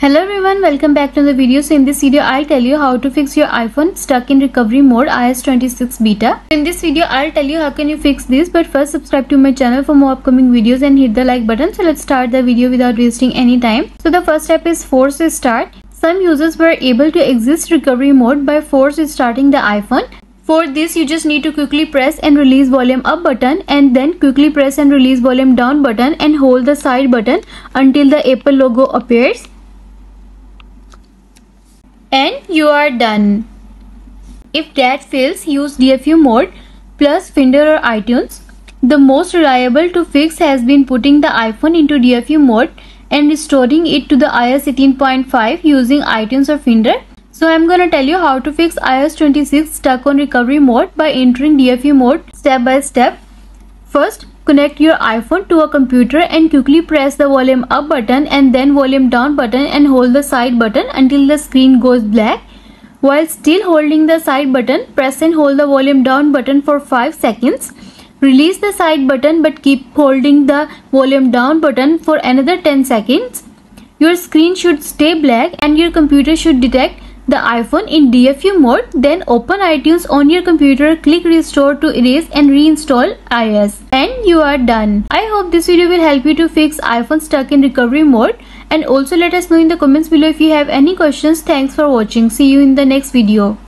Hello everyone, welcome back to the video. So in this video, I'll tell you how to fix your iPhone stuck in recovery mode iOS 26 beta. In this video, I'll tell you how can you fix this. But first subscribe to my channel for more upcoming videos and hit the like button. So let's start the video without wasting any time. So the first step is force start. Some users were able to exit recovery mode by force starting the iPhone. For this you just need to quickly press and release volume up button and then quickly press and release volume down button and hold the side button until the Apple logo appears. And you are done. If that fails use DFU mode plus Finder or iTunes. The most reliable to fix has been putting the iPhone into DFU mode and restoring it to the iOS 18.5 using iTunes or Finder. So I'm gonna tell you how to fix iOS 26 stuck on recovery mode by entering DFU mode step by step. First, connect your iPhone to a computer and quickly press the volume up button and then volume down button and hold the side button until the screen goes black. While still holding the side button, press and hold the volume down button for 5 seconds. Release the side button but keep holding the volume down button for another 10 seconds. Your screen should stay black and your computer should detect the iPhone in DFU mode, then open iTunes on your computer, click restore to erase and reinstall iOS. And you are done. I hope this video will help you to fix iPhone stuck in recovery mode and also let us know in the comments below if you have any questions. Thanks for watching. See you in the next video.